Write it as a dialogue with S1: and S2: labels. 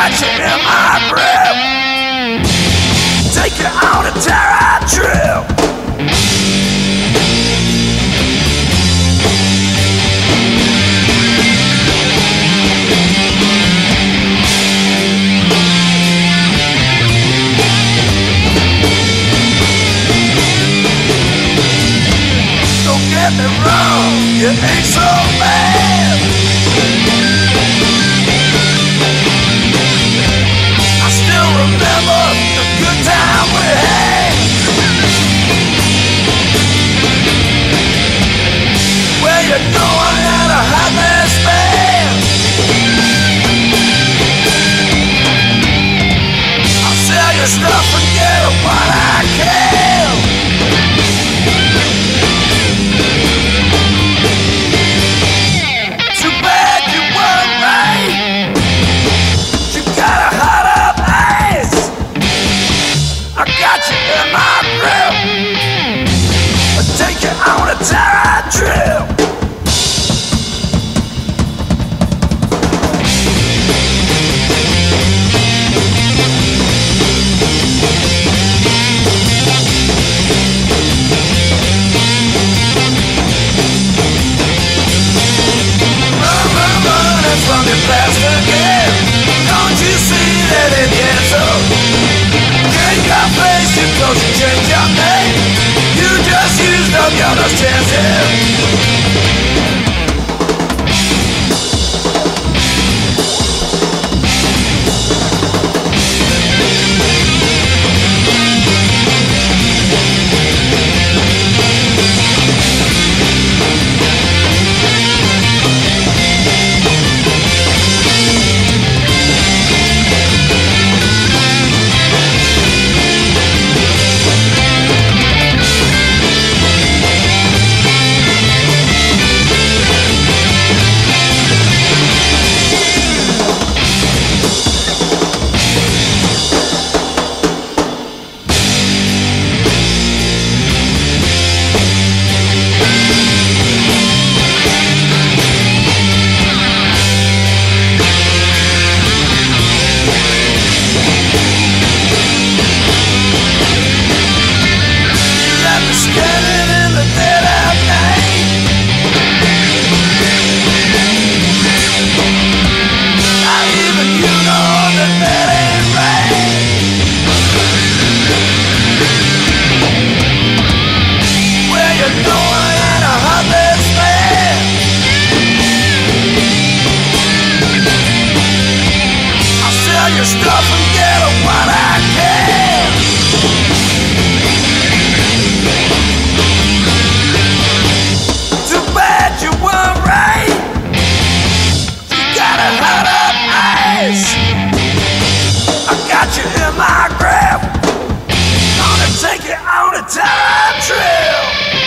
S1: catching in my breath. Take you on a terror trip. Don't get me wrong, you ain't so just not forgettable. I can got you in my grip. Gonna take you on a time trip.